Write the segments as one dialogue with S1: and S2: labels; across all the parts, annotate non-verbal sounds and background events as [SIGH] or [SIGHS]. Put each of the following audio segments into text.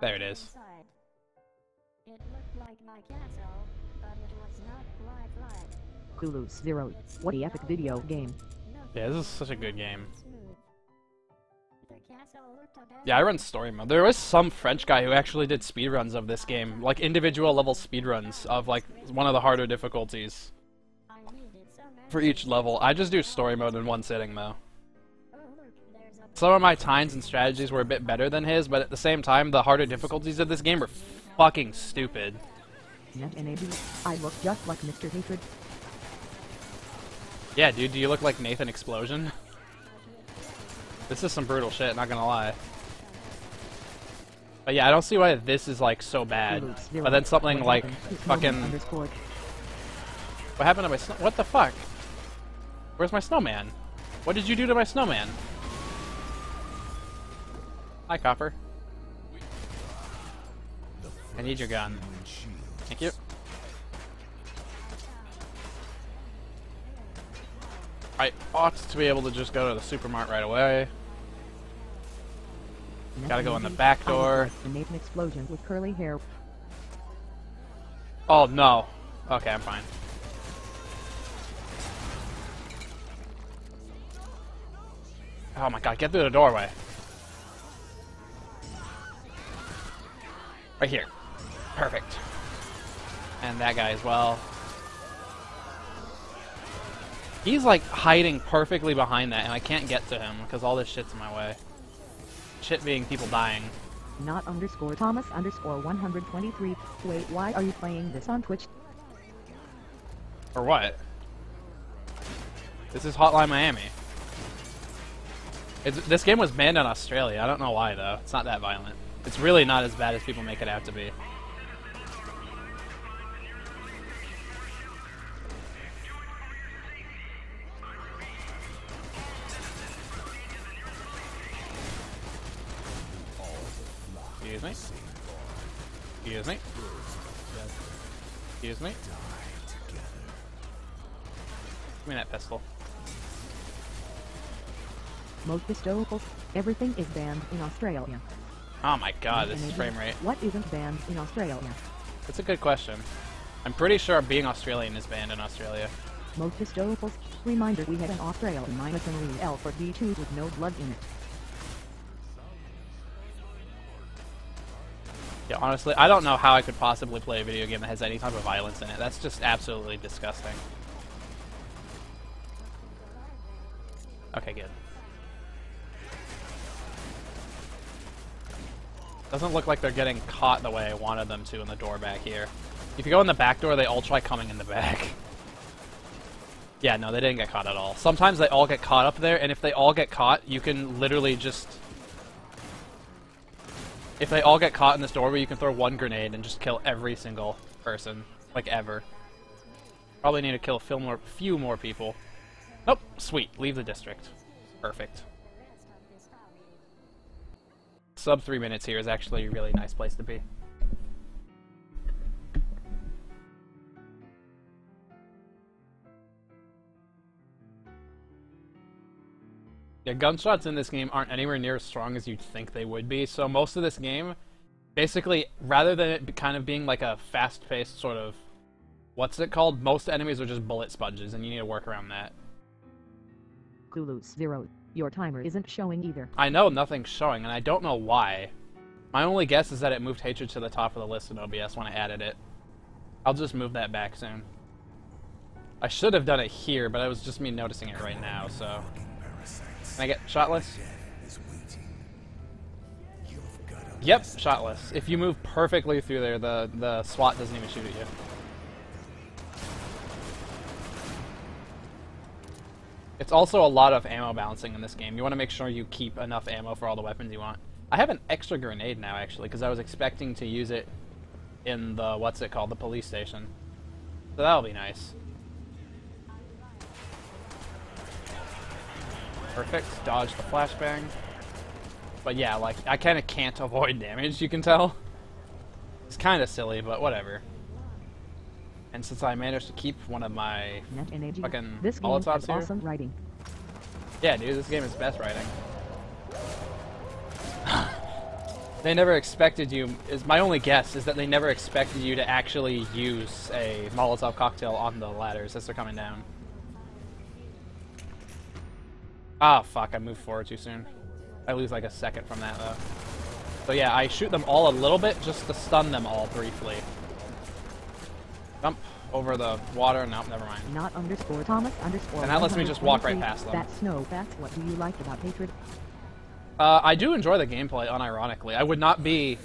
S1: There it is.
S2: It looked like my castle, but it was not quite like.
S3: Hulu Zero. What a epic video game.
S1: Yeah, this is such a good game.
S2: Smooth. The castle looked about
S1: Yeah, I run story mode. There was some French guy who actually did speedruns of this game, like individual level speedruns of like one of the harder difficulties
S2: I needed some
S1: for each level. I just do story mode in one sitting though. Some of my tines and strategies were a bit better than his, but at the same time, the harder difficulties of this game were fucking stupid.
S3: NAB. I look just like Mr. Hatred.
S1: Yeah, dude, do you look like Nathan Explosion? This is some brutal shit, not gonna lie. But yeah, I don't see why this is like so bad. But then something like fucking What happened to my snow? What the fuck? Where's my snowman? What did you do to my snowman? Hi, Copper. I need your gun. Thank you. I ought to be able to just go to the supermart right away. Gotta go in the back door.
S3: the Nathan Explosion with curly hair.
S1: Oh no. Okay, I'm fine. Oh my god, get through the doorway. Right here. Perfect. And that guy as well. He's like hiding perfectly behind that, and I can't get to him because all this shit's in my way. Shit being people dying.
S3: Not underscore Thomas underscore 123. Wait, why are you playing this on Twitch?
S1: Or what? This is Hotline Miami. It's, this game was banned in Australia. I don't know why though. It's not that violent. It's really not as bad as people make it out to be. Excuse me. Excuse me. Excuse me. Give me that pistol.
S3: Most historical. Everything is banned in Australia.
S1: Oh my god, this is frame rate.
S3: What isn't banned in Australia?
S1: That's a good question. I'm pretty sure being Australian is banned in Australia.
S3: Most historicals. Reminder we had an Australian minus an L for D2 with no blood in it.
S1: Yeah, honestly, I don't know how I could possibly play a video game that has any type of violence in it. That's just absolutely disgusting. Doesn't look like they're getting caught the way I wanted them to in the door back here. If you go in the back door, they all try coming in the back. [LAUGHS] yeah, no, they didn't get caught at all. Sometimes they all get caught up there, and if they all get caught, you can literally just if they all get caught in this doorway, you can throw one grenade and just kill every single person, like ever. Probably need to kill a few more, few more people. Nope, sweet. Leave the district. Perfect. Sub three minutes here is actually a really nice place to be. Yeah, gunshots in this game aren't anywhere near as strong as you'd think they would be. So most of this game, basically, rather than it kind of being like a fast-paced sort of, what's it called? Most enemies are just bullet sponges, and you need to work around that.
S3: Hulu Zero. Your timer isn't showing either.
S1: I know nothing's showing, and I don't know why. My only guess is that it moved Hatred to the top of the list in OBS when I added it. I'll just move that back soon. I should have done it here, but it was just me noticing it right now, so... Can I get shotless? Yep, shotless. If you move perfectly through there, the, the SWAT doesn't even shoot at you. It's also a lot of ammo balancing in this game. You want to make sure you keep enough ammo for all the weapons you want. I have an extra grenade now, actually, because I was expecting to use it in the, what's it called, the police station. So that'll be nice. Perfect. Dodge the flashbang. But yeah, like, I kind of can't [LAUGHS] avoid damage, you can tell. It's kind of silly, but whatever. And since I managed to keep one of my... Fucking
S3: This game
S1: Molotovs here?
S3: awesome writing.
S1: Yeah, dude, this game is best writing. [LAUGHS] They never expected you. Is my only guess is that they never expected you to actually use a Molotov cocktail on the ladders as they're coming down. Ah, fuck! I moved forward too soon. I lose like a second from that though. So yeah, I shoot them all a little bit just to stun them all briefly. Jump over the water. Nope, never mind.
S3: Not underscore Thomas underscore.
S1: And that lets me just walk right past them.
S3: That's snow. That's what do you like about hatred?
S1: Uh, I do enjoy the gameplay, unironically. I would not be,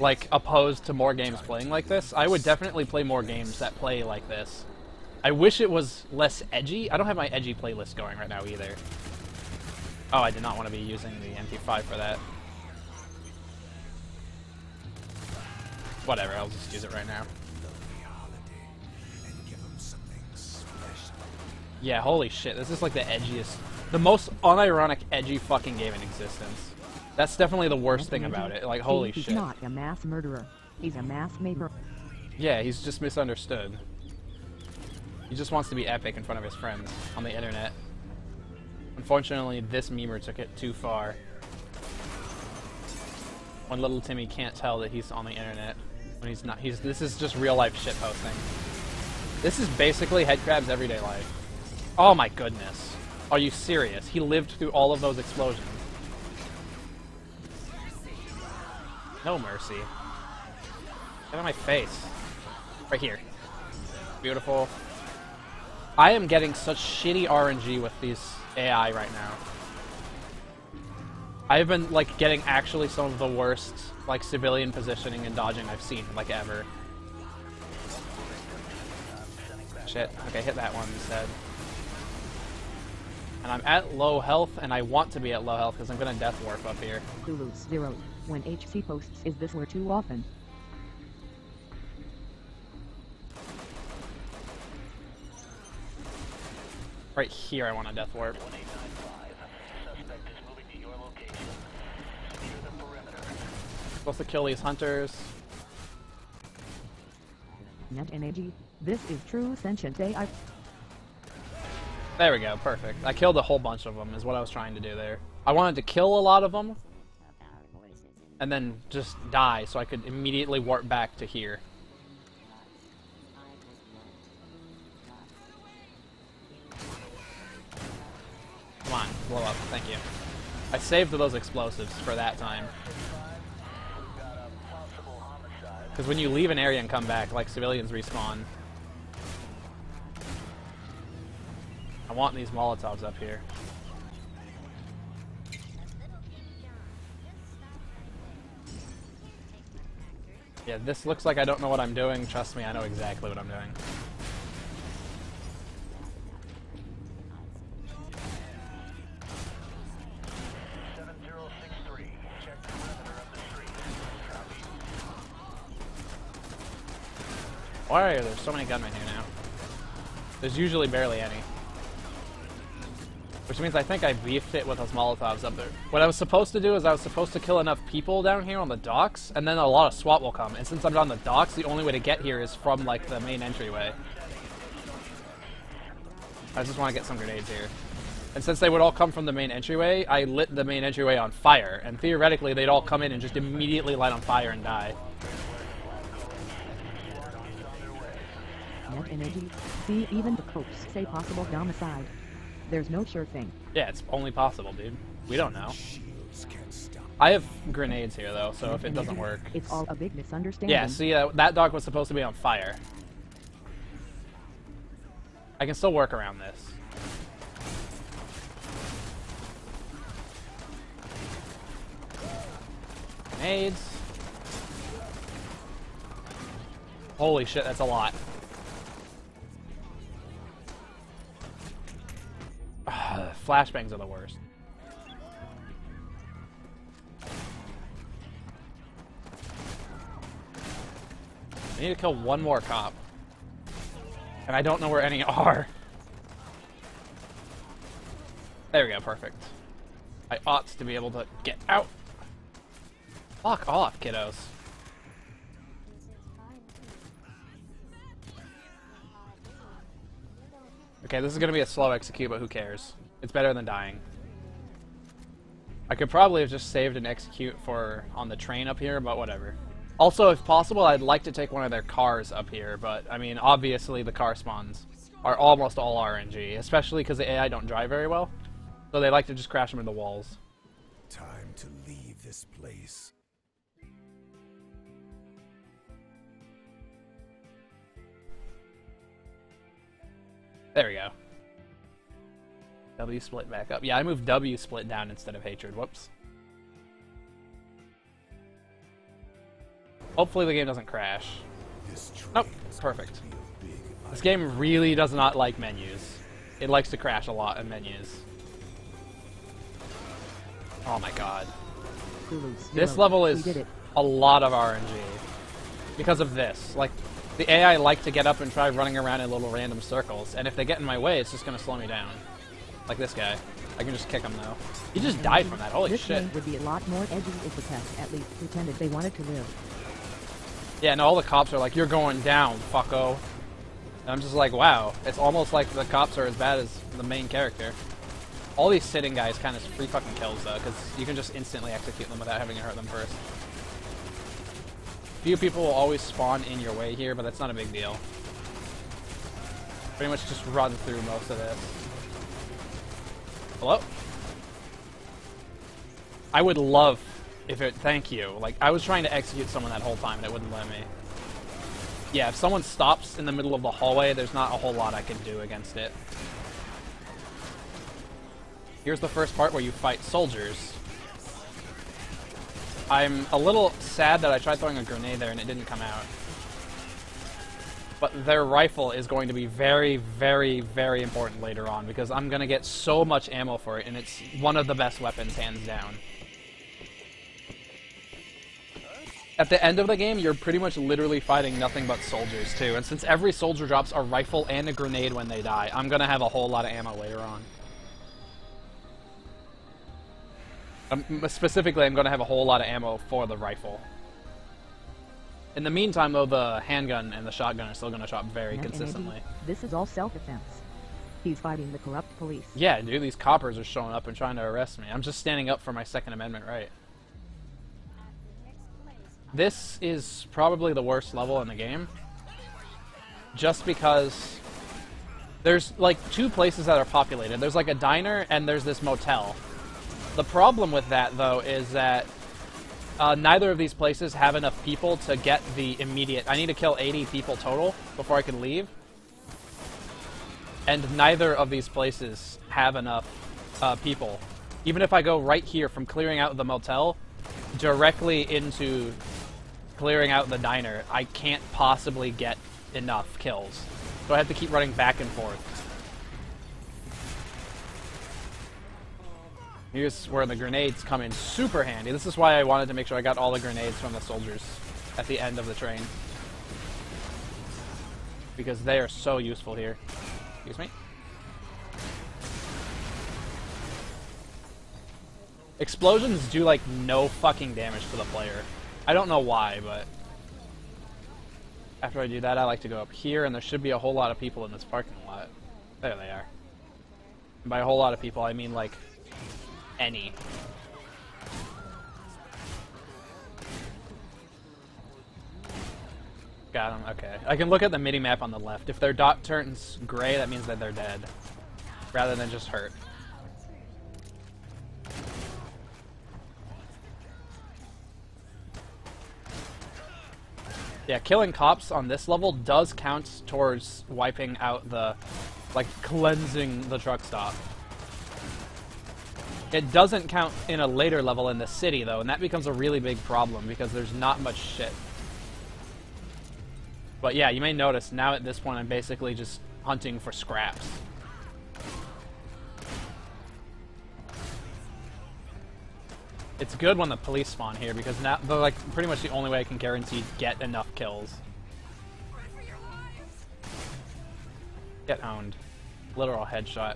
S1: like, opposed to more games playing like this. I would definitely play more games that play like this. I wish it was less edgy. I don't have my edgy playlist going right now either. Oh, I did not want to be using the MP5 for that. Whatever, I'll just use it right now. Yeah, holy shit, this is like the edgiest, the most unironic edgy fucking game in existence. That's definitely the worst thing about it. Like, holy shit!
S3: he's not a mass murderer. He's a mass maker.
S1: Yeah, he's just misunderstood. He just wants to be epic in front of his friends on the internet. Unfortunately, this memer took it too far. When little Timmy can't tell that he's on the internet when he's not. He's this is just real life shit posting. This is basically Headcrab's everyday life. Oh my goodness. Are you serious? He lived through all of those explosions. No mercy. Get of my face. Right here. Beautiful. I am getting such shitty RNG with these AI right now. I've been like getting actually some of the worst like civilian positioning and dodging I've seen like ever. Shit. Okay, hit that one instead. And I'm at low health, and I want to be at low health because I'm gonna death warp up here.
S3: Lulu zero. When HC posts is this where too often?
S1: Right here, I want a death warp. Supposed to kill these hunters.
S3: Net energy. This is true sentient AI.
S1: There we go, perfect. I killed a whole bunch of them, is what I was trying to do there. I wanted to kill a lot of them, and then just die so I could immediately warp back to here. Come on, blow up, thank you. I saved those explosives for that time. Because when you leave an area and come back, like civilians respawn. I want these Molotovs up here. Yeah, this looks like I don't know what I'm doing. Trust me, I know exactly what I'm doing. Why are there so many gunmen here now? There's usually barely any. Which means I think I beefed it with those Molotovs up there. What I was supposed to do is I was supposed to kill enough people down here on the docks, and then a lot of SWAT will come. And since I'm on the docks, the only way to get here is from, like, the main entryway. I just want to get some grenades here. And since they would all come from the main entryway, I lit the main entryway on fire. And theoretically, they'd all come in and just immediately light on fire and die.
S3: Net energy. See, even the popes say possible domicide. There's no sure thing.
S1: Yeah, it's only possible, dude. We don't know. I have grenades here, though, so if it doesn't work...
S3: It's all a big misunderstanding.
S1: Yeah, see, uh, that dog was supposed to be on fire. I can still work around this. Grenades. Holy shit, that's a lot. Flashbangs are the worst. I need to kill one more cop. And I don't know where any [LAUGHS] are. There we go, perfect. I ought to be able to get out. Fuck off, kiddos. Okay, this is gonna be a slow execute, but who cares? It's better than dying. I could probably have just saved and execute for on the train up here, but whatever. Also, if possible, I'd like to take one of their cars up here, but I mean, obviously the car spawns are almost all RNG, especially because the AI don't drive very well, so they like to just crash them into walls.
S4: Time to leave this place.
S1: There we go. WSplit back up. Yeah, I moved WSplit down instead of hatred. Whoops. Hopefully the game doesn't crash. Nope. Perfect. This game really does not like menus. It likes to crash a lot in menus. Oh my god. This level is a lot of RNG. Because of this. Like, the AI like to get up and try running around in little random circles, and if they get in my way, it's just gonna slow me down. Like this guy. I can just kick him though. He just died from that, holy
S3: this
S1: shit.
S3: game would be a lot more edgy if the test at least pretended they wanted to live.
S1: Yeah, and all the cops are like, you're going down, fucko. And I'm just like, wow. It's almost like the cops are as bad as the main character. All these sitting guys kind of free fucking kills though, because you can just instantly execute them without having to hurt them first. Few people will always spawn in your way here, but that's not a big deal. Pretty much just run through most of this. Hello? I would love if it. Thank you. Like, I was trying to execute someone that whole time and it wouldn't let me. Yeah, if someone stops in the middle of the hallway, there's not a whole lot I can do against it. Here's the first part where you fight soldiers. I'm a little sad that I tried throwing a grenade there and it didn't come out. But their rifle is going to be very, very, very important later on because I'm going to get so much ammo for it and it's one of the best weapons, hands down. At the end of the game, you're pretty much literally fighting nothing but soldiers too, and since every soldier drops a rifle and a grenade when they die, I'm gonna have a whole lot of ammo later on. Um, specifically, I'm gonna have a whole lot of ammo for the rifle. In the meantime, though, the handgun and the shotgun are still gonna chop very consistently.
S3: This is all self-defense. He's fighting the corrupt police.
S1: Yeah, dude, these coppers are showing up and trying to arrest me. I'm just standing up for my Second Amendment right. This is probably the worst level in the game. Just because there's like two places that are populated. There's like a diner and there's this motel. The problem with that though is that uh, neither of these places have enough people to get the immediate. I need to kill 80 people total before I can leave. And neither of these places have enough uh, people. Even if I go right here from clearing out the motel directly into clearing out the diner, I can't possibly get enough kills. So I have to keep running back and forth. Here's where the grenades come in super handy. This is why I wanted to make sure I got all the grenades from the soldiers at the end of the train. Because they are so useful here. Excuse me. Explosions do like no fucking damage to the player. I don't know why, but after I do that, I like to go up here, and there should be a whole lot of people in this parking lot. There they are. And by a whole lot of people, I mean like any. Got them. Okay. I can look at the mini map on the left. If their dot turns gray, that means that they're dead, rather than just hurt. Yeah, killing cops on this level does count towards wiping out the, like, cleansing the truck stop. It doesn't count in a later level in the city, though, and that becomes a really big problem because there's not much shit. But yeah, you may notice now at this point I'm basically just hunting for scraps. It's good when the police spawn here because now they're like pretty much the only way I can guarantee get enough kills. Get owned. Literal headshot.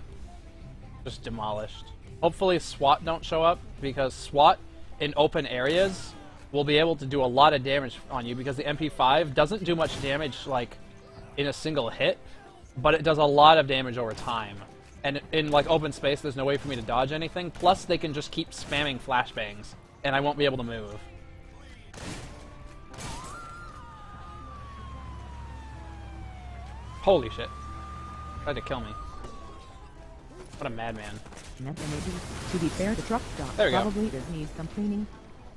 S1: Just demolished. Hopefully SWAT don't show up because SWAT in open areas will be able to do a lot of damage on you because the MP5 doesn't do much damage like in a single hit, but it does a lot of damage over time. And in like open space, there's no way for me to dodge anything. Plus, they can just keep spamming flashbangs, and I won't be able to move. Holy shit! Tried to kill me. What a madman.
S3: To be fair, the truck stop
S1: There we go.
S3: probably does need some cleaning.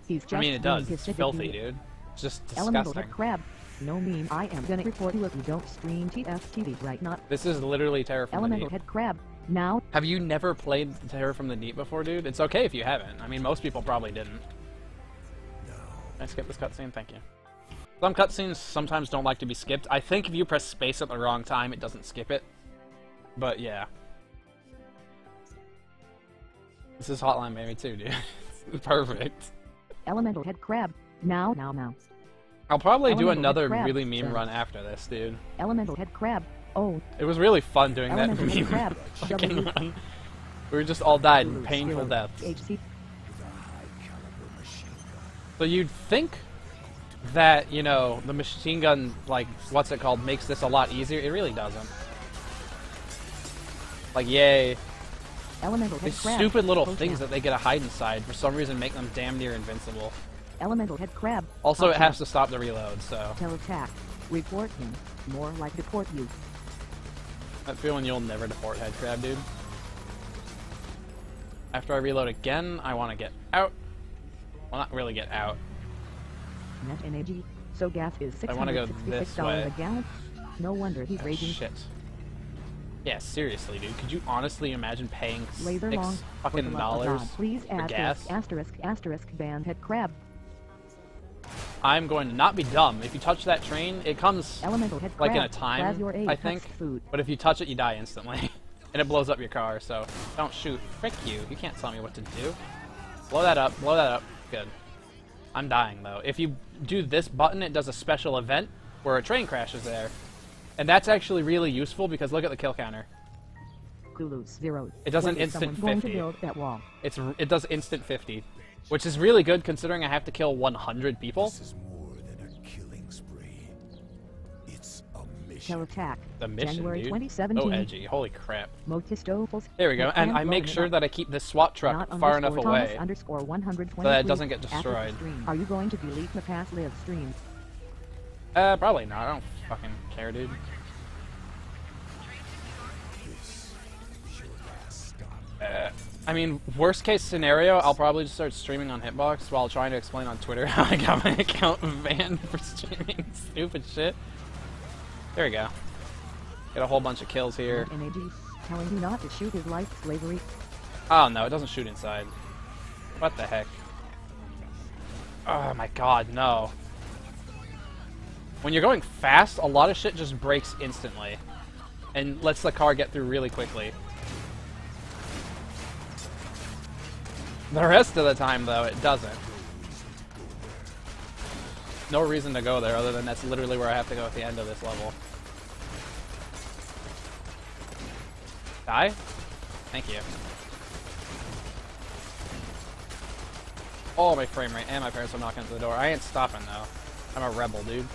S3: He's just
S1: I mean, it does. It's filthy, dude. It's just
S3: Elemental
S1: disgusting.
S3: head crab. No meme. I am gonna report you if you don't stream TFTV right now.
S1: This is literally Terror from the
S3: Elemental
S1: Deep.
S3: head crab. Now,
S1: Have you never played Terror from the Deep before, dude? It's okay if you haven't. I mean, most people probably didn't.
S4: No.
S1: Can I skip this cutscene? Thank you. Some cutscenes sometimes don't like to be skipped. I think if you press space at the wrong time, it doesn't skip it. But yeah. This is Hotline Miami too, dude. [LAUGHS] it's perfect.
S3: elemental head crab. Now, now, now.
S1: I'll probably do another really meme run after this, dude.
S3: Elemental head crab. Oh,
S1: It was really fun doing that
S3: elemental head
S1: meme
S3: crab. [LAUGHS]
S1: fucking run. We were just all died in painful deaths.
S3: HC.
S4: With a high caliber machine gun.
S1: So you'd think that, you know, the machine gun, like, what's it called, makes this a lot easier. It really doesn't. Like, yay.
S3: Elemental head
S1: These
S3: crab.
S1: stupid little
S3: Close
S1: things
S3: down.
S1: that they get to hide inside, for some reason, make them damn near invincible.
S3: Elemental head crab.
S1: Also, it has to stop the reload, so
S3: Tell attack. Report him. More like deport you.
S1: that feeling you'll never deport head crab, dude. After I reload again, I want to get out. Well, not really get out.
S3: Net energy. So gas is
S1: go
S3: $666
S1: this way.
S3: a gallon. No wonder he's
S1: Ah,
S3: raging.
S1: Shit. Yeah, seriously, dude. Could you honestly imagine paying
S3: Laser
S1: six
S3: long.
S1: Fucking dollars
S3: God, Please
S1: for
S3: asterisk,
S1: gas?
S3: asterisk, asterisk, band head crab.
S1: I'm going to not be dumb. If you touch that train, it comes
S3: Elemental head
S1: like
S3: crab.
S1: in a time, I think.
S3: Food.
S1: But if you touch it, you die instantly. [LAUGHS] and it blows up your car, so don't shoot. Frick you. You can't tell me what to do. Blow that up. Blow that up. Good. I'm dying, though. If you do this button, it does a special event where a train crashes there. And that's actually really useful because look at the kill counter.
S3: Kulu zero.
S1: It does an
S3: When is
S1: instant
S3: someone going
S1: 50.
S3: that wall?
S1: It's It does instant 50. Which is really good considering I have to kill 100 people.
S4: This is more than a killing spree. It's a
S3: Tell
S4: mission.
S3: attack.
S1: The mission,
S3: January
S1: dude.
S3: 2017.
S1: Oh, edgy. Holy crap. There we go. And I make sure that I keep this SWAT truck
S3: Not
S1: far enough
S3: underscore Thomas
S1: away.
S3: underscore 123
S1: so that it doesn't get destroyed.
S3: Are you going to delete the past live streams?
S1: Uh, probably not. I don't fucking care, dude. I mean, worst case scenario, I'll probably just start streaming on Hitbox while trying to explain on Twitter [LAUGHS] how I got my account [LAUGHS] banned for streaming [LAUGHS] stupid shit. There we go. Get a whole bunch of kills here.
S3: Telling you not to shoot his life slavery.
S1: Oh no, it doesn't shoot inside. What the heck? Oh my god, no. When you're going fast, a lot of shit just breaks instantly. And lets the car get through really quickly. The rest of the time, though, it doesn't. No reason to go there other than that's literally where I have to go at the end of this level. Die? Thank you. Oh, my frame rate and my parents are knocking at the door. I ain't stopping though. I'm a rebel, dude.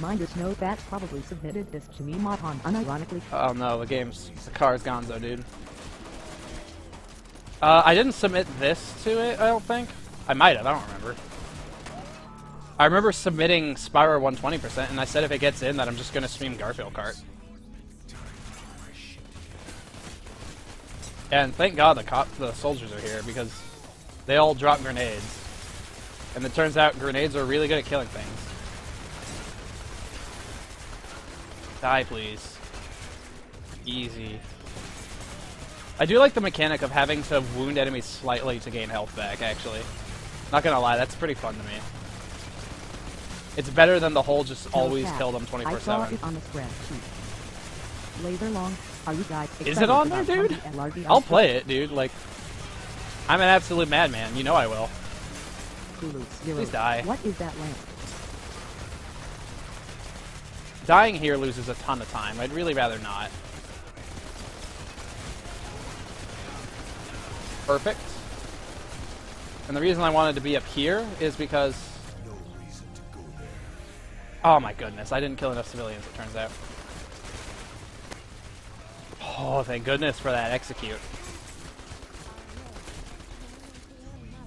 S3: Reminders note that probably submitted this to me Moton unironically.
S1: Oh no, the game's the car's gonzo, dude. Uh, I didn't submit this to it. I don't think. I might have. I don't remember. I remember submitting Spyro 120%, and I said if it gets in, that I'm just gonna stream Garfield Kart. And thank God the cop, the soldiers are here because they all drop grenades, and it turns out grenades are really good at killing things. Die, please. Easy. I do like the mechanic of having to wound enemies slightly to gain health back, actually. Not gonna lie, that's pretty fun to me. It's better than the whole just always kill them
S3: I saw
S1: 24-7.
S3: it on the spreadsheet. Laser long. Are you guys
S1: Is it on there, dude?
S3: Humpty and Largy
S1: I'll play it, dude. Like, I'm an absolute madman. You know I will. Please die.
S3: What is that lamp?
S1: Dying here loses a ton of time. I'd really rather not. Perfect. And the reason I wanted to be up here is because... Oh my goodness, I didn't kill enough civilians, it turns out. Oh, thank goodness for that execute.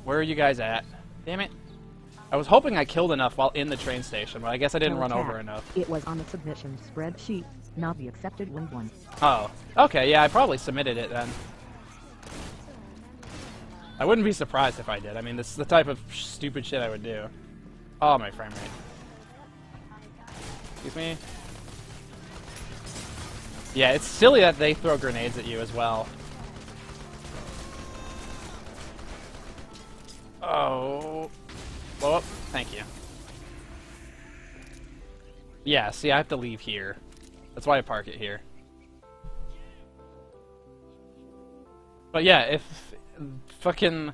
S1: Where are you guys at? Damn it. I was hoping I killed enough while in the train station, but I guess I didn't run over enough.
S3: It was on the submission spreadsheet, not the accepted win one.
S1: Oh. Okay, yeah, I probably submitted it then. I wouldn't be surprised if I did. I mean, this is the type of stupid shit I would do. Oh, my frame rate. Excuse me? Yeah, it's silly that they throw grenades at you as well. Oh. Blow up? Thank you. Yeah, see, I have to leave here. That's why I park it here. But yeah, if fucking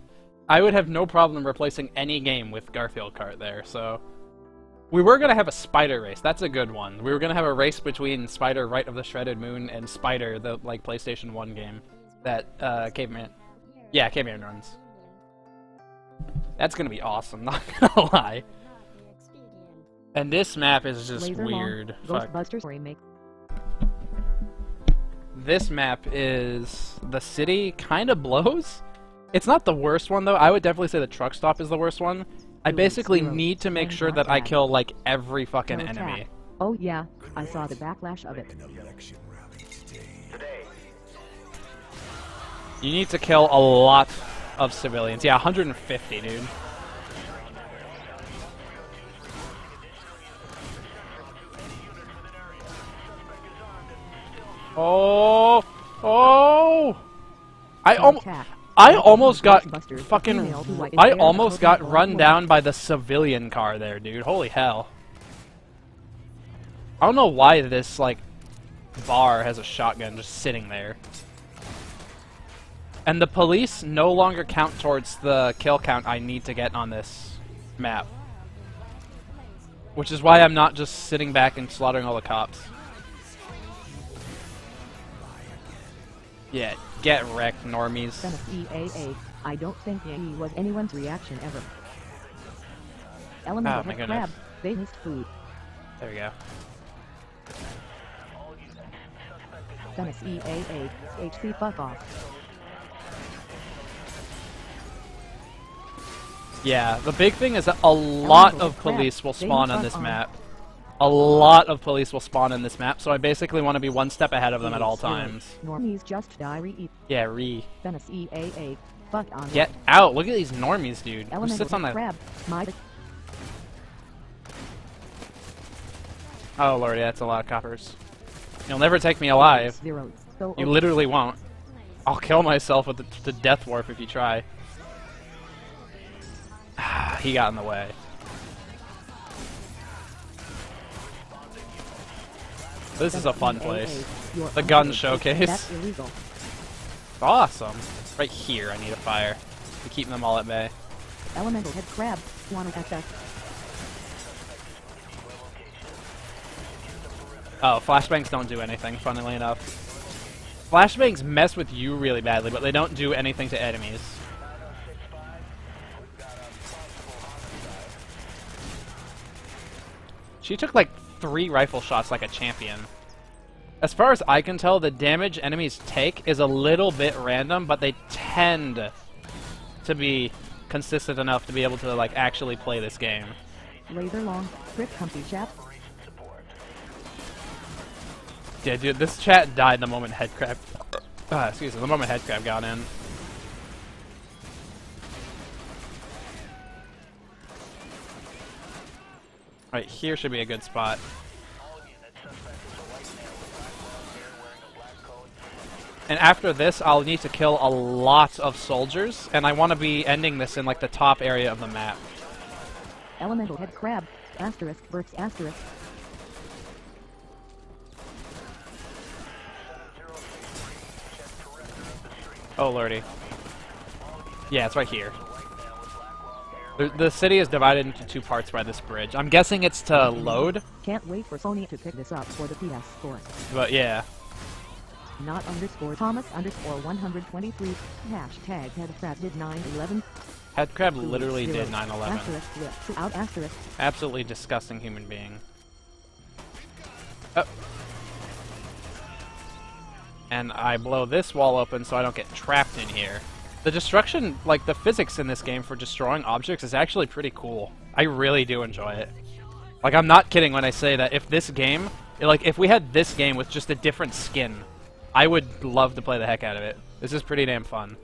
S1: I would have no problem replacing any game with Garfield Kart there, so we were gonna have a Spider race. That's a good one. We were gonna have a race between Spider Rite of the Shrouded Moon and Spider, the like PlayStation 1 game that uh Caveman Yeah, Caveman runs. That's gonna be awesome, [LAUGHS] not gonna lie. And this map is just
S3: Laser
S1: weird. Fuck.
S3: Remake.
S1: This map is the city kind of blows. It's not the worst one though. I would definitely say the truck stop is the worst one. I basically need to make sure that I kill like every fucking enemy.
S3: Oh yeah, I saw the backlash of it.
S4: An election rally today.
S1: You need to kill a lot of civilians. Yeah, 150, dude. Oh, oh! I almost. I almost got fucking.
S3: female who is
S1: I almost got run down by the civilian car there, dude. Holy hell. I don't know why this, like, bar has a shotgun just sitting there. And the police no longer count towards the kill count I need to get on this map. Which is why I'm not just sitting back and slaughtering all the cops. Yeah, get wrecked, normies.
S3: Then a EAA. I don't think EAE was anyone's reaction ever. Elemental
S1: Oh, my goodness.
S3: crab. They missed food.
S1: There we go.
S3: Dennis EAA. HC fuck off.
S1: Yeah, the big thing is that a lot of police will spawn on this map. A lot of police will spawn in this map, so I basically want to be one step ahead of them at all times.
S3: Normies just diary.
S1: Yeah, re.
S3: Dennis EAA. Fuck on.
S1: Get out! Look at these normies, dude. Who sits on that? Oh lordy, that's a lot of coppers. You'll never take me alive. You literally won't. I'll kill myself with the, the death warp if you try. He got in the way. This is a fun place. The gun showcase. Awesome. Right here, I need a fire. To keep them all at bay.
S3: Elemental head crab. Wanna SS.
S1: Oh, flashbangs don't do anything, funnily enough. Flashbangs mess with you really badly, but they don't do anything to enemies. She took like three rifle shots like a champion. As far as I can tell, the damage enemies take is a little bit random, but they tend to be consistent enough to be able to like actually play this game.
S3: Laser long. Grip comfy chap.
S1: Yeah, dude, this chat died the moment Headcrab. Ah, excuse me, the moment Headcrab got in. Right here should be a good spot. And after this, I'll need to kill a lot of soldiers, and I want to be ending this in like the top area of the map.
S3: Elemental head crab. Asterisk. Burks asterisk.
S1: Oh lordy. Yeah, it's right here. The, the city is divided into two parts by this bridge. I'm guessing it's to load,
S3: Can't wait for Sony to pick this up for the PS4.
S1: but yeah.
S3: Not underscore Thomas underscore 123. Hashtag headfrat did 911.
S1: Headcrab literally did 9/11.
S3: Asterisk out asterisk.
S1: Absolutely disgusting human being. Oh. And I blow this wall open so I don't get trapped in here. The destruction, like the physics in this game for destroying objects is actually pretty cool. I really do enjoy it. Like I'm not kidding when I say that if this game, like if we had this game with just a different skin, I would love to play the heck out of it. This is pretty damn fun.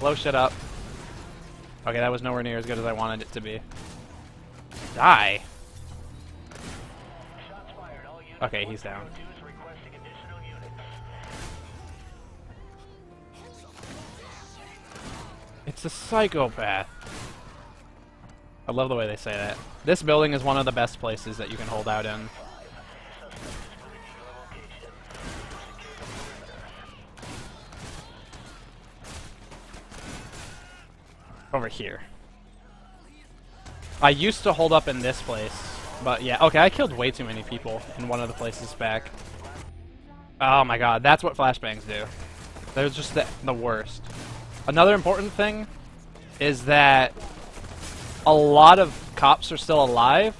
S1: Blow shit up. Okay, that was nowhere near as good as I wanted it to be. Die. Okay, he's down. It's a psychopath. I love the way they say that. This building is one of the best places that you can hold out in. Over here. I used to hold up in this place, but yeah. Okay, I killed way too many people in one of the places back. Oh my god, that's what flashbangs do. They're just the, the worst. Another important thing is that a lot of cops are still alive,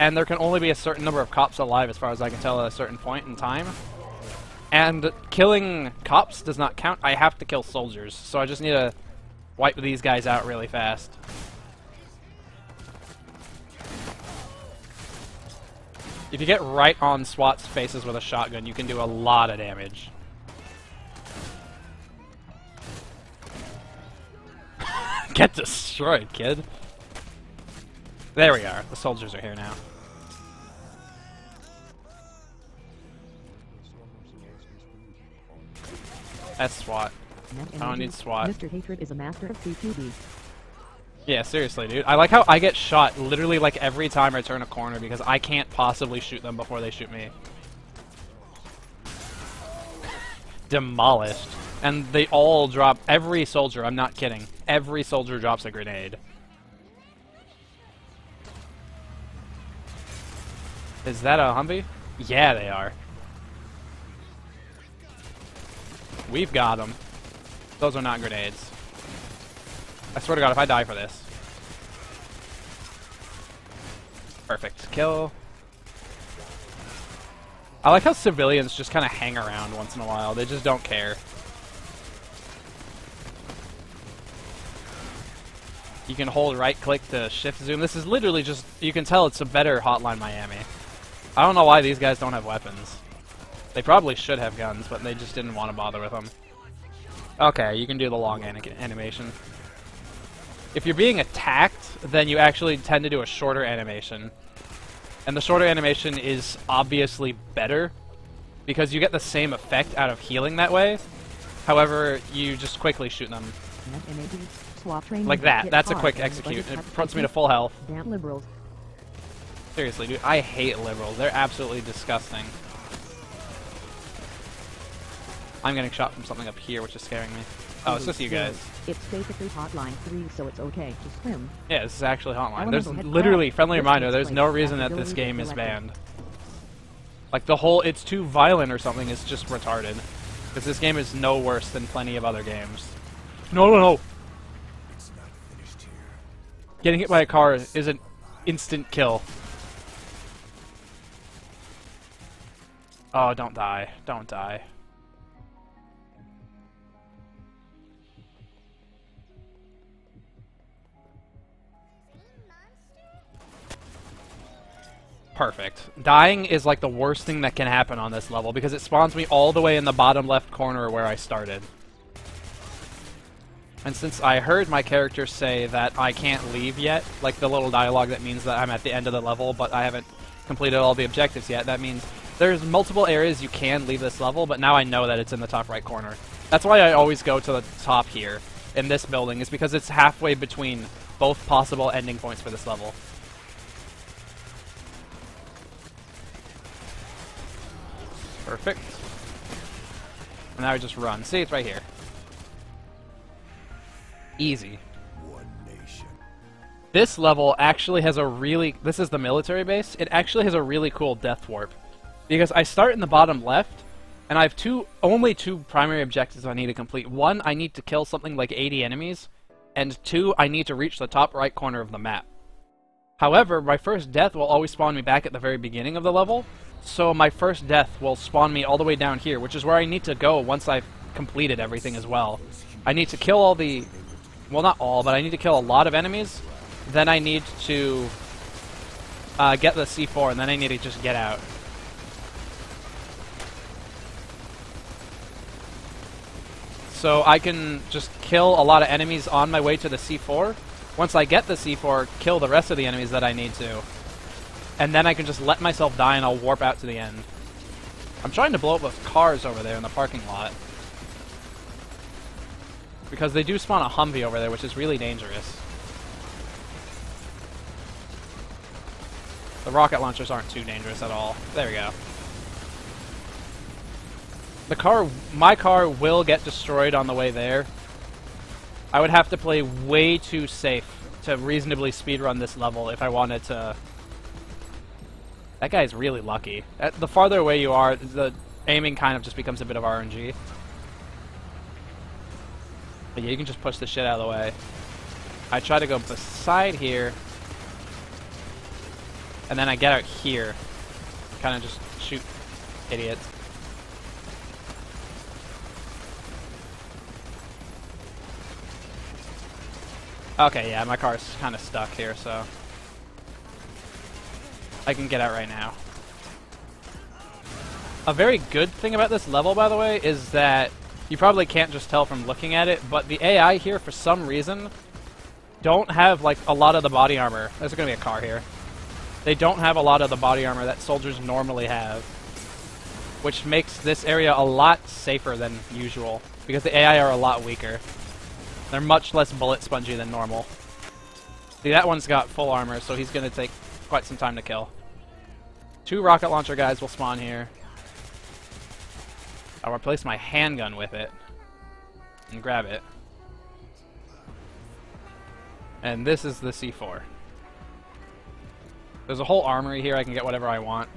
S1: and there can only be a certain number of cops alive as far as I can tell at a certain point in time. And killing cops does not count. I have to kill soldiers, so I just need to wipe these guys out really fast. If you get right on SWAT's faces with a shotgun, you can do a lot of damage. [LAUGHS] Get destroyed, kid. There we are. The soldiers are here now. That's SWAT. I don't need. SWAT.
S3: Mr. Hatred is a master of CQB.
S1: Yeah, seriously, dude. I like how I get shot literally like every time I turn a corner because I can't possibly shoot them before they shoot me. [LAUGHS] Demolished. And they all drop, every soldier, I'm not kidding, every soldier drops a grenade. Is that a Humvee? Yeah, they are. We've got them. Those are not grenades. I swear to God, if I die for this. Perfect. Kill. I like how civilians just kind of hang around once in a while. They just don't care. You can hold right click to shift zoom. This is literally just, you can tell it's a better Hotline Miami. I don't know why these guys don't have weapons. They probably should have guns, but they just didn't want to bother with them. Okay, you can do the long ani- animation. If you're being attacked, then you actually tend to do a shorter animation. And the shorter animation is obviously better because you get the same effect out of healing that way. However, you just quickly shoot them.
S3: Swap.
S1: Like that. That's a quick execute. It puts me to full health.
S3: Damn liberals.
S1: Seriously, dude, I hate liberals. They're absolutely disgusting. I'm getting shot from something up here, which is scaring me. Oh, it's just you guys.
S3: It's basically Hotline 3, so it's okay to swim.
S1: Yeah, this is actually Hotline. There's literally, friendly reminder, there's no reason that this game is banned. Like, the whole, it's too violent or something is just retarded. Because this game is no worse than plenty of other games. No, no, no! Getting hit by a car is an instant kill. Oh, don't die. Don't die. Perfect. Dying is like the worst thing that can happen on this level because it spawns me all the way in the bottom left corner where I started. And since I heard my character say that I can't leave yet, like the little dialogue that means that I'm at the end of the level, but I haven't completed all the objectives yet, that means there's multiple areas you can leave this level, but now I know that it's in the top right corner. That's why I always go to the top here in this building, is because it's halfway between both possible ending points for this level. Perfect. And now we just run. See, it's right here. Easy.
S4: One nation.
S1: This level actually has a really... This is the military base. It actually has a really cool death warp. Because I start in the bottom left, and I have two, only two primary objectives I need to complete. One, I need to kill something like 80 enemies, and two, I need to reach the top right corner of the map. However, my first death will always spawn me back at the very beginning of the level, so my first death will spawn me all the way down here, which is where I need to go once I've completed everything as well. I need to kill all the... Well, not all, but I need to kill a lot of enemies. Then I need to uh, get the C4, and then I need to just get out. So I can just kill a lot of enemies on my way to the C4. Once I get the C4, kill the rest of the enemies that I need to. And then I can just let myself die and I'll warp out to the end. I'm trying to blow up those cars over there in the parking lot. Because they do spawn a Humvee over there, which is really dangerous. The rocket launchers aren't too dangerous at all. There we go. The car, my car will get destroyed on the way there. I would have to play way too safe to reasonably speedrun this level if I wanted to... That guy's really lucky. The farther away you are, the aiming kind of just becomes a bit of RNG. But yeah, you can just push the shit out of the way. I try to go beside here, and then I get out here. Kind of just shoot idiots. Okay, yeah, my car's kind of stuck here, so... I can get out right now. A very good thing about this level, by the way, is that you probably can't just tell from looking at it, but the AI here, for some reason, don't have, like, a lot of the body armor. There's gonna be a car here. They don't have a lot of the body armor that soldiers normally have. Which makes this area a lot safer than usual, because the AI are a lot weaker. They're much less bullet spongy than normal. See, that one's got full armor, so he's gonna take quite some time to kill. Two rocket launcher guys will spawn here. I'll replace my handgun with it. And grab it. And this is the C4. There's a whole armory here, I can get whatever I want.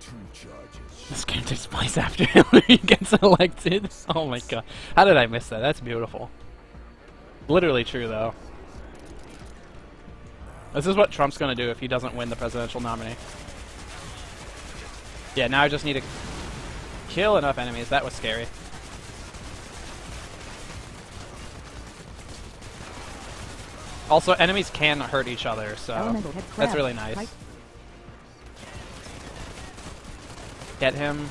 S4: Two charges. [LAUGHS]
S1: This game takes place after [LAUGHS] Hillary gets elected. Oh my god. How did I miss that? That's beautiful. Literally true, though. This is what Trump's gonna do if he doesn't win the presidential nominee. Yeah, now I just need to kill enough enemies. That was scary. Also, enemies can hurt each other, so that's really nice. Get him.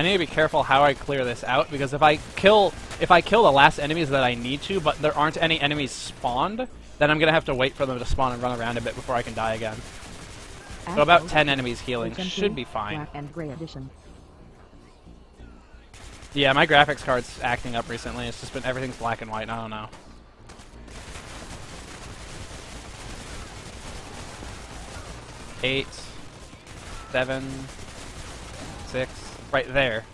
S1: I need to be careful how I clear this out because if I kill if I kill the last enemies that I need to, but there aren't any enemies spawned, then I'm gonna have to wait for them to spawn and run around a bit before I can die again. So about 10 enemies healing should be fine.
S3: And gray edition.
S1: Yeah, my graphics card's acting up recently. It's just been everything's black and white. And I don't know. Eight, seven, six, right there.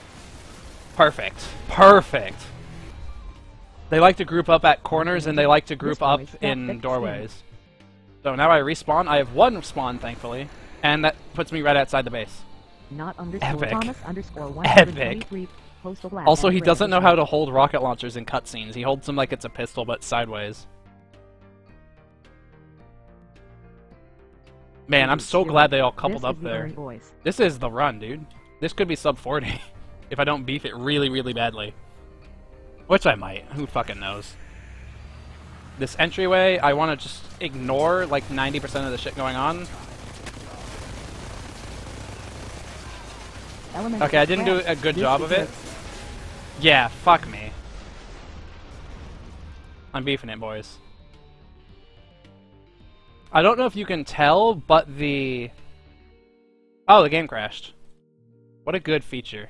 S1: Perfect. Perfect. They like to group up at corners and they like to group up in doorways. So now I respawn. I have one spawn, thankfully, and that puts me right outside the base.
S3: Not underscore
S1: Epic.
S3: Thomas underscore
S1: Epic.
S3: 123. Postal
S1: Also, he doesn't know how to hold rocket launchers in cutscenes. He holds them like it's a pistol, but sideways. Man, I'm so glad they all coupled up there. This is the run, dude. This could be sub 40 [LAUGHS] if I don't beef it really, really badly. Which I might. Who fucking knows? This entryway, I want to just ignore like 90% of the shit going on.
S3: Elemental
S1: Okay, I didn't do a good
S3: This
S1: job of it. Yeah, fuck me. I'm beefing it, boys. I don't know if you can tell, but the... Oh, the game crashed. What a good feature.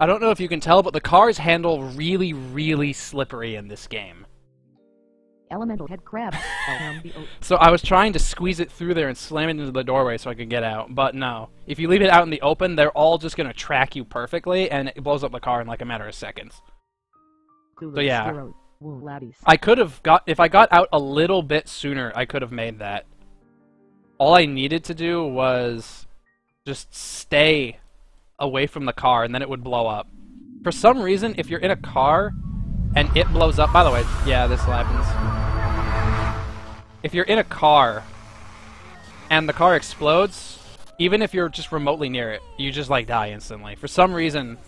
S1: I don't know if you can tell, but the cars handle really, really slippery in this game.
S3: Elemental head crab. [LAUGHS]
S1: So I was trying to squeeze it through there and slam it into the doorway so I could get out, but no. If you leave it out in the open, they're all just gonna track you perfectly, and it blows up the car in like a matter of seconds.
S3: So
S1: yeah.
S3: Zeros. Wool laddies.
S1: I could have got if I got out a little bit sooner, I could have made that. All I needed to do was just stay away from the car, and then it would blow up. For some reason, if you're in a car and it blows up, by the way, yeah, this happens. If you're in a car and the car explodes, even if you're just remotely near it, you just like die instantly. For some reason,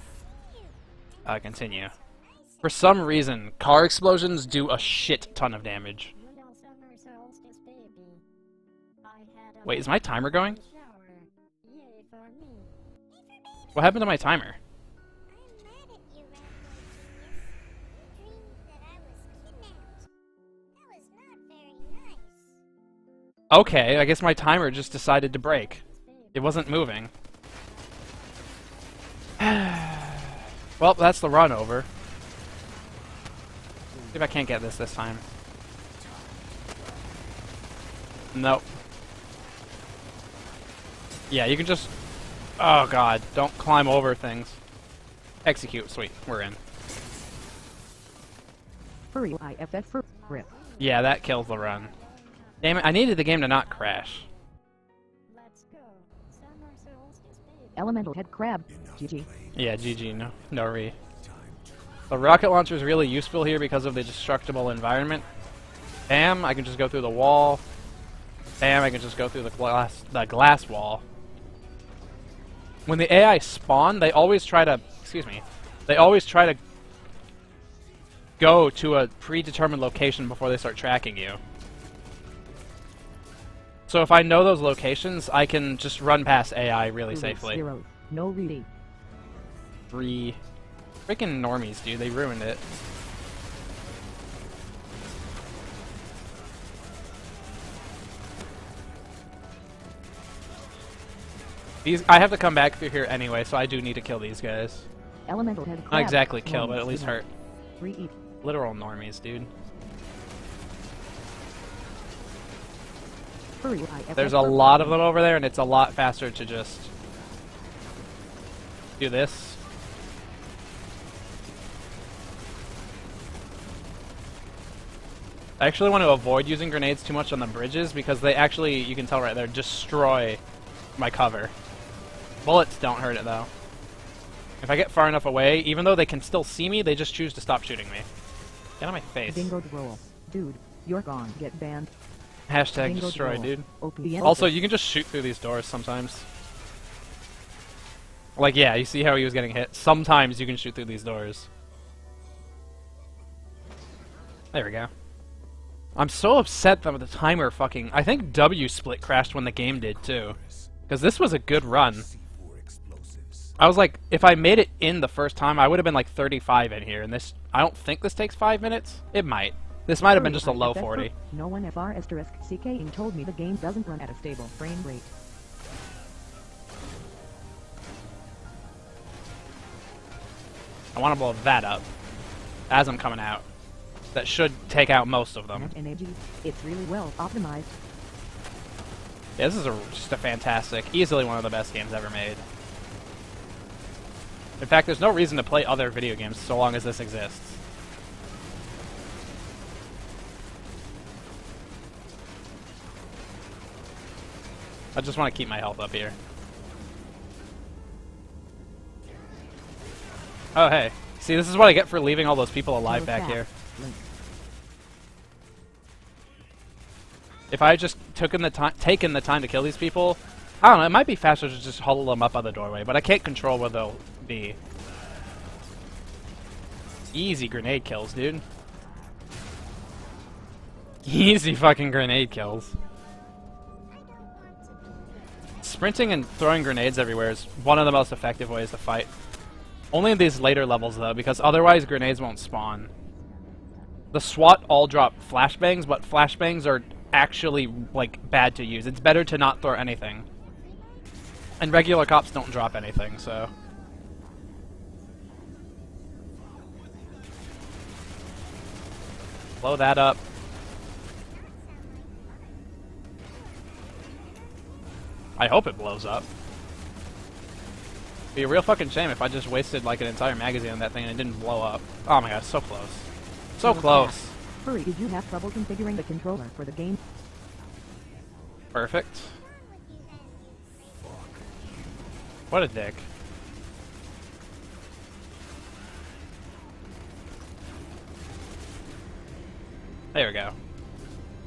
S1: uh, continue. For some reason, car explosions do a shit ton of damage. Wait, is my timer going? What happened to my timer? Okay, I guess my timer just decided to break. It wasn't moving. [SIGHS] well, that's the run over. See if I can't get this this time. Nope. Yeah, you can just... Oh god, don't climb over things. Execute, sweet, we're in.
S3: Furry IFF for rip.
S1: Yeah, that kills the run. Damn it, I needed the game to not crash.
S2: Let's go. Summer solstice baby.
S3: Elemental head crab. GG.
S1: Yeah, GG, no, no re. The rocket launcher is really useful here because of the destructible environment. Bam, I can just go through the wall. Bam, I can just go through the glass, the glass wall. When the AI spawn, they always try to, excuse me, they always try to go to a predetermined location before they start tracking you. So if I know those locations, I can just run past AI really safely.
S3: Zeros. No reading.
S1: Three. Freaking normies, dude. They ruined it. These I have to come back through here anyway, so I do need to kill these guys.
S3: Elemental head crab.
S1: Not exactly kill, but at least hurt.
S3: Three.
S1: Literal normies, dude. There's a lot of them over there, and it's a lot faster to just do this. I actually want to avoid using grenades too much on the bridges because they actually, you can tell right there, destroy my cover. Bullets don't hurt it though. If I get far enough away, even though they can still see me, they just choose to stop shooting me. Get on my face.
S3: Bingo roll. Dude, you're gone. Get banned.
S1: Hashtag
S3: Bingo
S1: destroy, dude.
S3: OPM.
S1: Also, you can just shoot through these doors sometimes. Like, yeah, you see how he was getting hit? Sometimes you can shoot through these doors. There we go. I'm so upset that the timer fucking... I think WSplit crashed when the game did, too. Because this was a good run.
S4: C4 explosives.
S1: I was like, if I made it in the first time, I would have been like 35 in here. And this... I don't think this takes 5 minutes. It might. This might have been just a low 40.
S3: No one FR asterisk CKing told me the game doesn't run at a stable frame rate.
S1: I want to blow that up. As I'm coming out. That should take out most of them.
S3: It's really well optimized.
S1: Yeah, this is a, just a fantastic, easily one of the best games ever made. In fact, there's no reason to play other video games so long as this exists. I just want to keep my health up here. Oh, hey. See, this is what I get for leaving all those people alive back here. If I had just taken the time, taken the time to kill these people, I don't know. It might be faster to just huddle them up on the doorway, but I can't control where they'll be. Easy grenade kills, dude. [LAUGHS] Easy fucking grenade kills. Sprinting and throwing grenades everywhere is one of the most effective ways to fight. Only in these later levels, though, because otherwise grenades won't spawn. The SWAT all drop flashbangs, but flashbangs are actually, like, bad to use. It's better to not throw anything. And regular cops don't drop anything, so... Blow that up. I hope it blows up. It'd be a real fucking shame if I just wasted like an entire magazine on that thing and it didn't blow up. Oh my god, so close. So close.
S3: Hurry, did you have trouble configuring the controller for the game?
S1: Perfect. What a dick. There we go.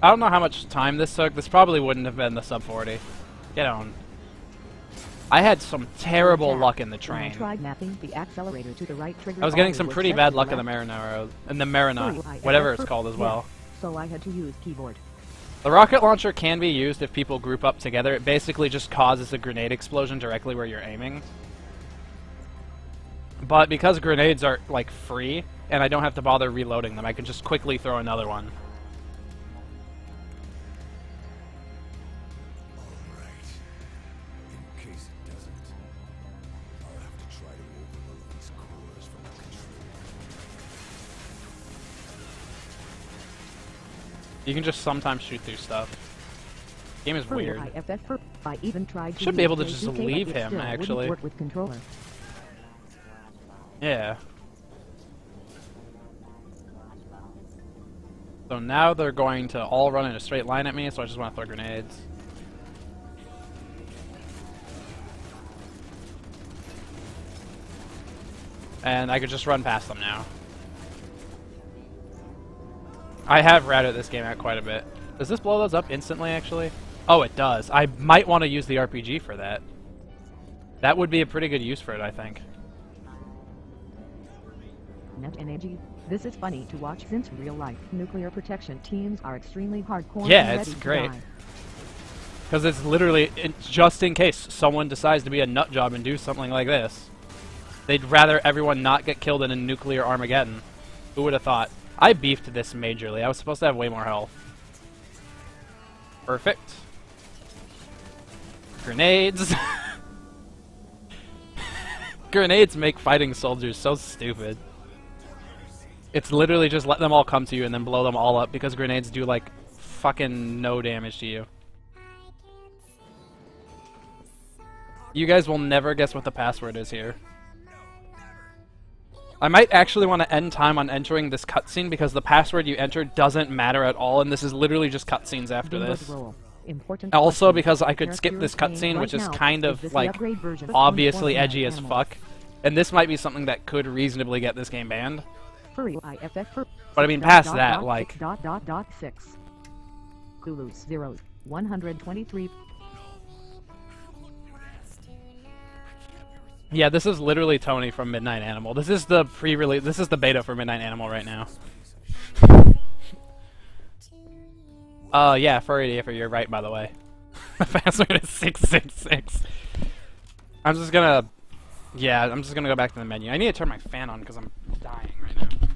S1: I don't know how much time this took. This probably wouldn't have been the sub 40. Get on. I had some terrible luck in the train.
S3: Mapping the accelerator to the right trigger.
S1: I was getting some pretty bad luck in the. Mariner, in the Marina, whatever it's called as well.
S3: So I had to use keyboard.
S1: The rocket launcher can be used if people group up together. It basically just causes a grenade explosion directly where you're aiming. But because grenades are, like, free, and I don't have to bother reloading them, I can just quickly throw another one.
S4: Alright. In case it doesn't, I'll have to try to overload these cores from the control.
S1: You can just sometimes shoot through stuff. Game is weird.
S3: I even tried
S1: Should be able to just leave him, actually.
S3: Work with controller.
S1: Yeah. So now they're going to all run in a straight line at me, so I just want to throw grenades. And I could just run past them now. I have ratted this game out quite a bit. Does this blow those up instantly, actually? Oh, it does. I might want to use the RPG for that. That would be a pretty good use for it, I think.
S3: Net energy. This is funny to watch since real life nuclear protection teams are extremely hardcore.
S1: Yeah, it's great. Because it's literally it, just in case someone decides to be a nut job and do something like this. They'd rather everyone not get killed in a nuclear Armageddon. Who would have thought? I beefed this majorly. I was supposed to have way more health. Perfect. Grenades. [LAUGHS] Grenades make fighting soldiers so stupid. It's literally just let them all come to you and then blow them all up because grenades do like fucking no damage to you. You guys will never guess what the password is here. I might actually want to end time on entering this cutscene because the password you enter doesn't matter at all, and this is literally just cutscenes after this.
S3: Important
S1: Also, because I could skip this cutscene, which is kind of like obviously edgy as fuck, and this might be something that could reasonably get this game banned.
S3: Furry IFF fur-
S1: But I mean, past
S3: dot,
S1: that,
S3: dot,
S1: like-
S3: dot dot dot six. Kulu zero one hundred twenty three.
S1: Yeah, this is literally Tony from Midnight Animal. This is the pre-release. This is the beta for Midnight Animal right now. Uh, yeah, furry for you're right, by the way. [LAUGHS] the password is six six six. I'm just gonna, yeah, I'm just gonna go back to the menu. I need to turn my fan on because I'm dying.